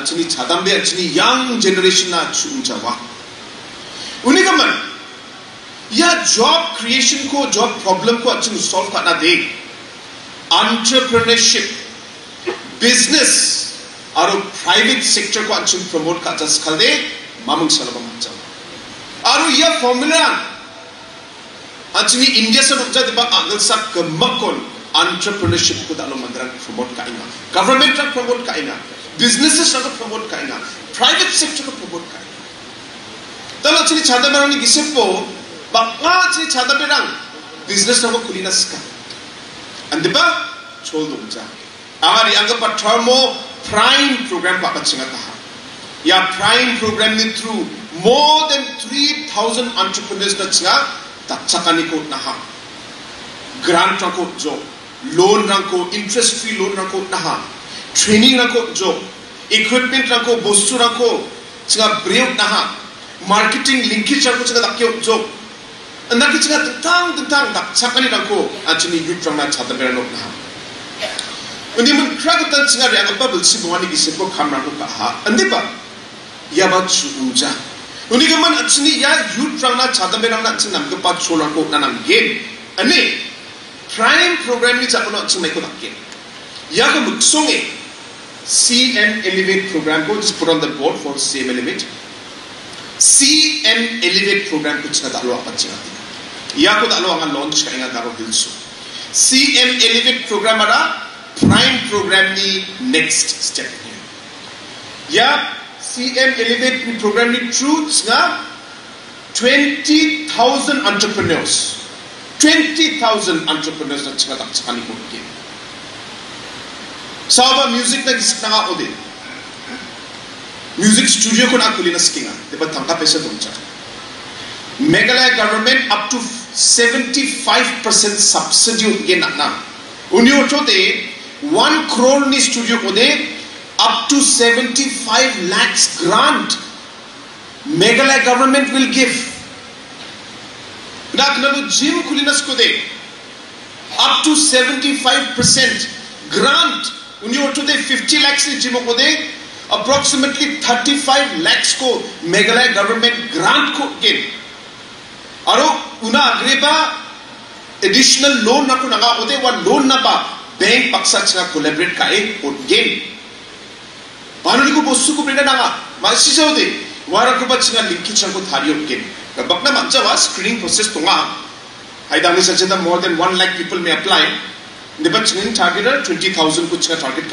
अच्छी छदम्बे अच्छी young generation छुंचा उन्हीं का मन या जॉब क्रिएशन को जॉब प्रॉब्लम को अच्छी सॉल्व करना दे एंटरप्रेन्योरशिप बिज़नेस और प्राइवेट सेक्टर को अच्छी प्रमोट कर जस खल दे मामूल सर्व मंचा और यह फॉर्मूला अच्छी इंडिया से रुक जाते बागल सब कमकोन एंटरप्रेन्योरशिप को दालो मंदरा प्रमोट करेगा गवर्नमेंट का प्रमोट करेगा बिजनेसेस ना प्रमोट करेना प्राइवेट सेक्टर को प्रमोट करे तब अच्छी छात्र बेरांग गिसे पो बाकी अच्छी छात्र बेरांग बिज़नेस ना को खुली ना सका अंधिपा चोल दो जा आवार यंग पर प्राइम प्रोग्राम पाप चिंगा कहा या प्राइम प्रोग्राम ने थ्रू मोर देन 3000 एंटरप्रेन्योर्स ना फ्री लोन रंको ना ट्रेनिंग रखो, जो इक्विपमेंट रखो, वस्तु रखो चिका ब्रेव नहा मार्केटिंग लिंकेज रखो चिका दक्के जो अंदर की चिका तंग तंग दक सकली रखो, आज नहीं यूट रंगा छाते पेरे लोग नहा उन्हें मन क्रांत तंग चिका रियाग बबल सी बुआनी की सिपो खाम रखो कहा, अंदर पा या बात चुनूजा उन्हें के मन अच्छी नहीं, या यूट रंगा छाते पेरे रंगा अच्छी नंगे पाप छोड़ रखो ना नंग गेम अने प्राइम प्रोग्राम नहीं ना अच्छी मेको दक्के या तो को मुक्सोंगे CM Elevate program को just put on the board for CM Elevate CM Elevate program कुछ ना दालो आप अच्छा दिया या को दालो आंगा लॉन्च करेंगे दारो दिल सो CM Elevate program आरा prime program की next step है या CM Elevate program की truths ना 20,000 entrepreneurs 20,000 entrepreneurs अच्छा ना तक छानी को किया Sawa music na nakako din. Music studio ko na kulinas kinga. Diba tangka pesa dumcha. Meghalaya government up to 75% subsidy ye na na. Unni uchote 1 crore ni studio ko de up to 75 lakhs grant Meghalaya government will give. Nak nalu gym kulinas ko de up to 75% grant you to the 50 lakhs in gym ko de approximately 35 lakhs ko meghalaya government grant ko gen aro una agreba additional loan na ko nanga ko de one loan na ba bank paksa chha collaborate ka e ko gen banuri ko bosu ko benda nanga ma si jo de wara ko ba chha linki chha ko thari gen bakna manjawa screening process tunga haidani sajada more than 1 lakh people may apply the but target 20000 kuch target